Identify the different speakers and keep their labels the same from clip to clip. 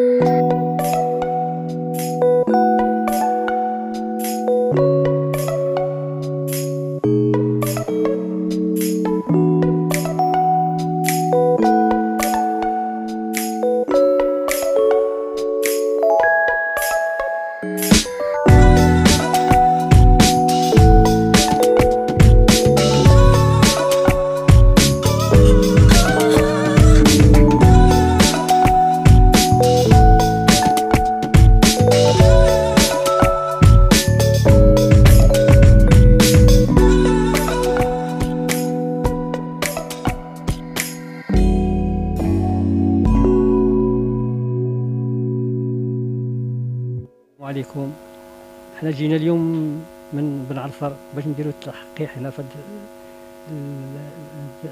Speaker 1: thank you. عليكم حنا جينا اليوم من بن عرفر باش نديرو التحقيق هنا في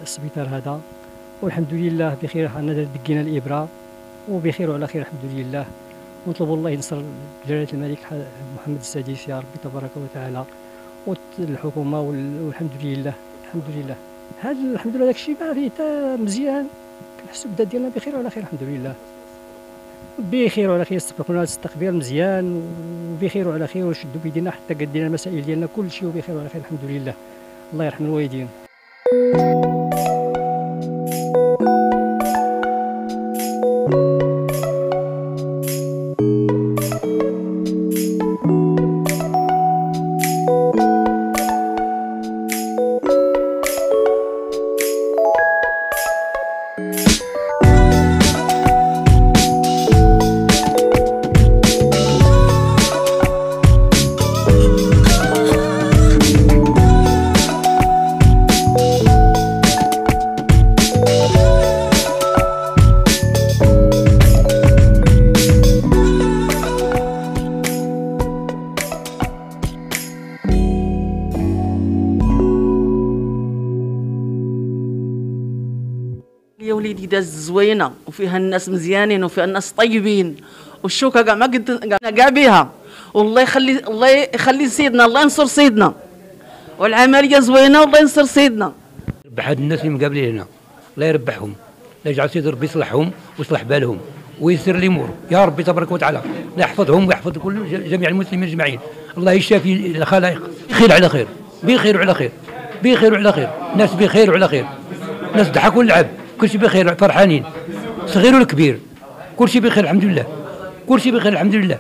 Speaker 1: السبيطار هذا. والحمد لله بخير حنا دقينا الإبرة وبخير وعلى خير الحمد لله. ونطلب الله ينصر جلالة الملك محمد السادس يا ربي تبارك وتعالى والحكومة والحمد لله. الحمد لله. هذا الحمد لله داكشي ما فيه مزيان. كنحسوا بدا ديالنا بخير وعلى خير الحمد لله. بخير وعلى خير استقبلونا استقبال مزيان وبخير وعلى خير وشدوا بيدينا حتى قدينا المسائل ديالنا كل شيء وبخير وعلى خير الحمد لله. الله يرحم الوالدين.
Speaker 2: يا وليدي داز زوينة وفيها الناس مزيانين وفيها الناس طيبين والشوكة كاع ما قد كاع بها والله يخلي الله يخلي سيدنا الله ينصر سيدنا. والعملية زوينة والله ينصر سيدنا.
Speaker 3: ربح هاد الناس اللي مقابلين هنا. الله يربحهم. الله يجعل سيدي ربي يصلحهم ويصلح بالهم ويسر الأمور يا ربي تبارك وتعالى الله يحفظهم ويحفظ كل جميع المسلمين أجمعين. الله يشافي الخلائق. خير على خير. بخير وعلى خير. بخير وعلى خير. ناس بخير وعلى خير. ناس ضحك ولعب كل شيء بخير فرحانين. صغير والكبير. كل شيء بخير الحمد لله. كل شيء بخير الحمد لله.